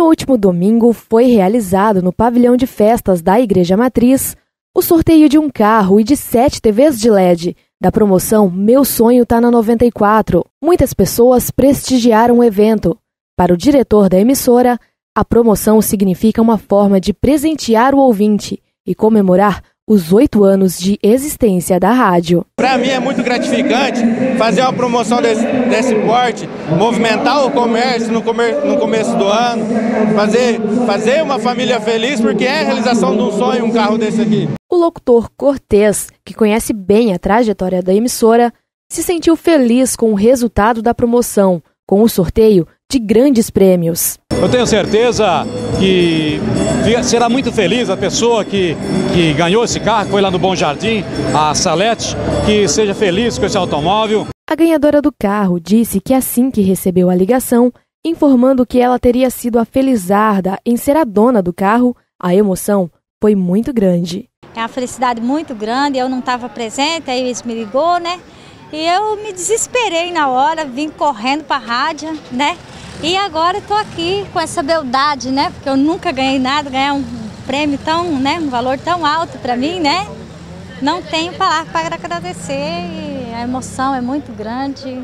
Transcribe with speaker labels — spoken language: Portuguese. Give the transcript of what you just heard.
Speaker 1: No último domingo, foi realizado no pavilhão de festas da Igreja Matriz o sorteio de um carro e de sete TVs de LED da promoção Meu Sonho Tá na 94. Muitas pessoas prestigiaram o evento. Para o diretor da emissora, a promoção significa uma forma de presentear o ouvinte e comemorar os oito anos de existência da rádio.
Speaker 2: Para mim é muito gratificante fazer uma promoção desse, desse porte, movimentar o comércio no, comer, no começo do ano, fazer, fazer uma família feliz, porque é a realização de um sonho um carro desse aqui.
Speaker 1: O locutor Cortez, que conhece bem a trajetória da emissora, se sentiu feliz com o resultado da promoção, com o sorteio de grandes prêmios.
Speaker 3: Eu tenho certeza que será muito feliz a pessoa que, que ganhou esse carro, foi lá no Bom Jardim, a Salete, que seja feliz com esse automóvel.
Speaker 1: A ganhadora do carro disse que assim que recebeu a ligação, informando que ela teria sido a felizarda em ser a dona do carro, a emoção foi muito grande.
Speaker 4: É uma felicidade muito grande, eu não estava presente, aí eles me ligou, né? E eu me desesperei na hora, vim correndo para a rádio, né? E agora estou aqui com essa beldade, né? Porque eu nunca ganhei nada, ganhar um prêmio tão, né? Um valor tão alto para mim, né? Não tenho palavras para agradecer. a emoção é muito grande.